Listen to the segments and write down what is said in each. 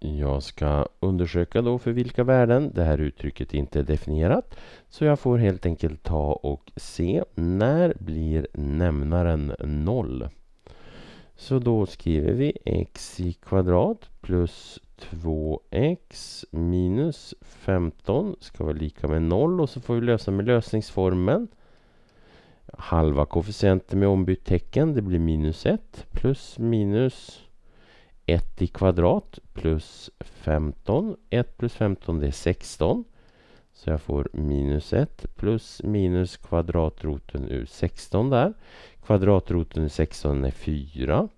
Jag ska undersöka då för vilka värden det här uttrycket inte är definierat. Så jag får helt enkelt ta och se när blir nämnaren 0. Så då skriver vi x i kvadrat plus 2x minus 15 ska vara lika med 0 och så får vi lösa med lösningsformen. Halva koefficienten med ombytt tecken, det blir minus 1 plus minus 1 i kvadrat plus 15. 1 plus 15 det är 16. Så jag får minus 1 plus minus kvadratroten ur 16 där. Kvadratroten ur 16 är 4.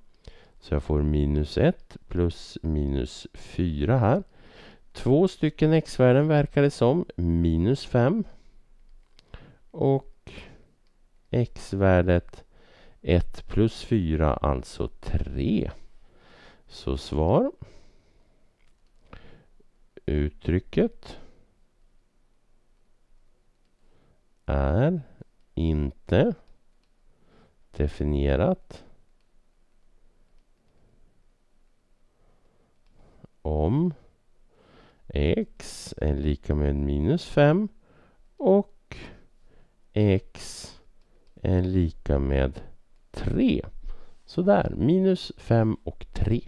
Så jag får minus 1 plus minus 4 här. Två stycken x-värden verkar det som. Minus 5. Och x-värdet 1 plus 4, alltså 3. Så svar. Uttrycket är inte definierat om x är lika med minus 5 och x är lika med 3. Sådär, minus 5 och 3.